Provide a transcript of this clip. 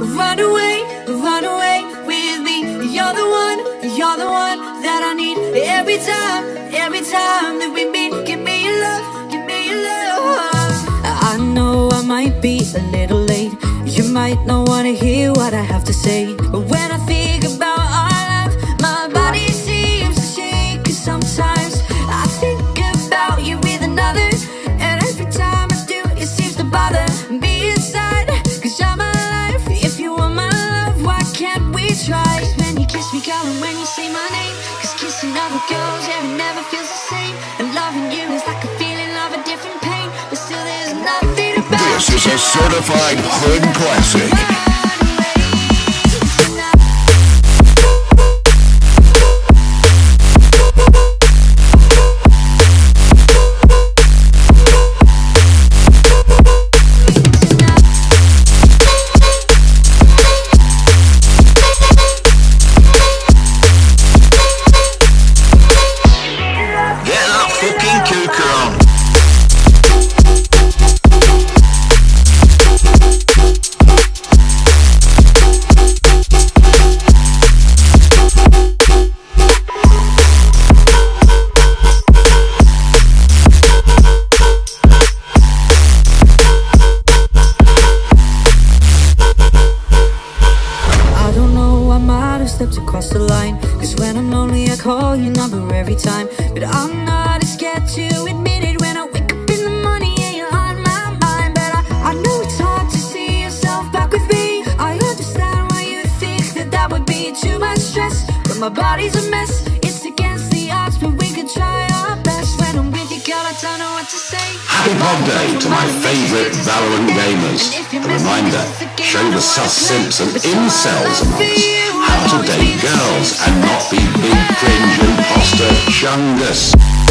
run away, run away with me. You're the one, you're the one that I need every time, every time that we meet. Give me your love, give me your love. I know I might be a little late. You might not wanna hear what I have to say, but kissing other girls, never feels the same. And loving you is like a feeling of a different pain, but still there's nothing about This is a certified hood classic. Stepped across the line. Cause when I'm lonely, I call your number every time. But I'm not as scared to admit it when I wake up in the morning and you're on my mind. But I, I know it's hard to see yourself back with me. I understand why you think that that would be too much stress. But my body's a mess, Happy Pod Day to my favourite Valorant gamers. A reminder, show the sus simps and incels among us how to date girls and not be big cringe imposter chungus.